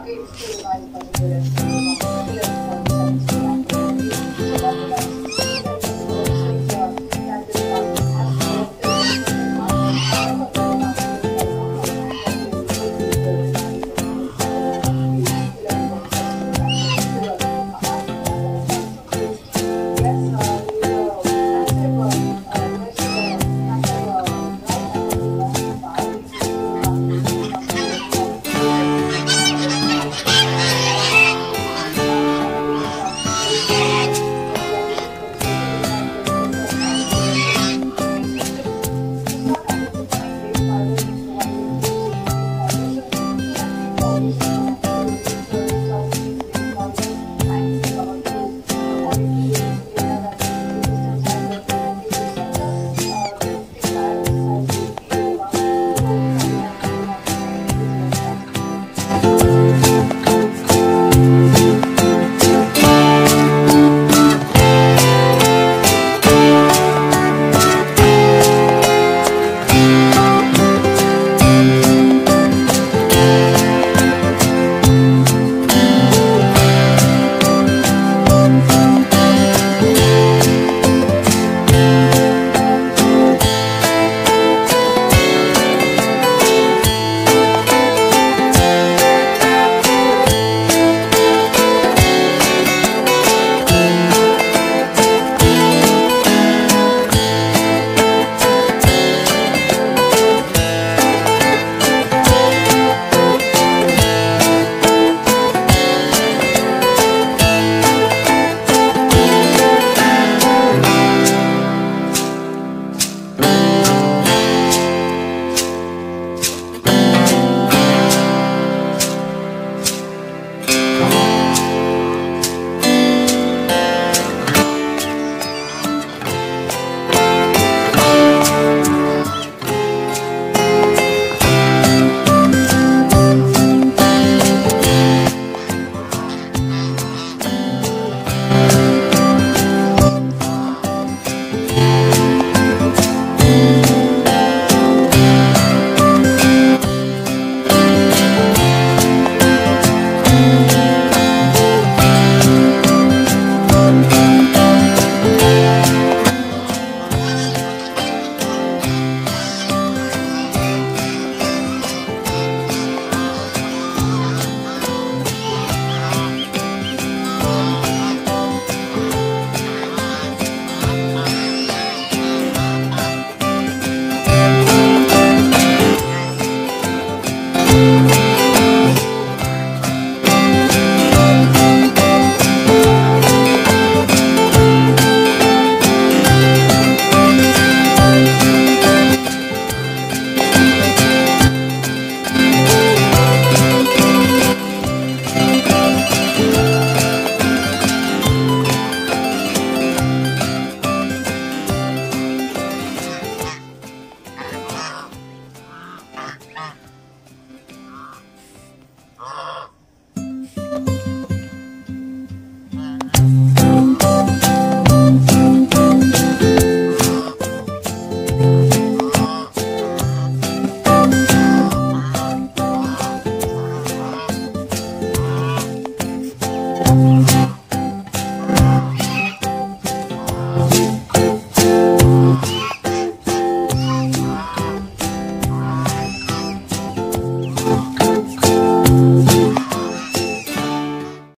Kayo pa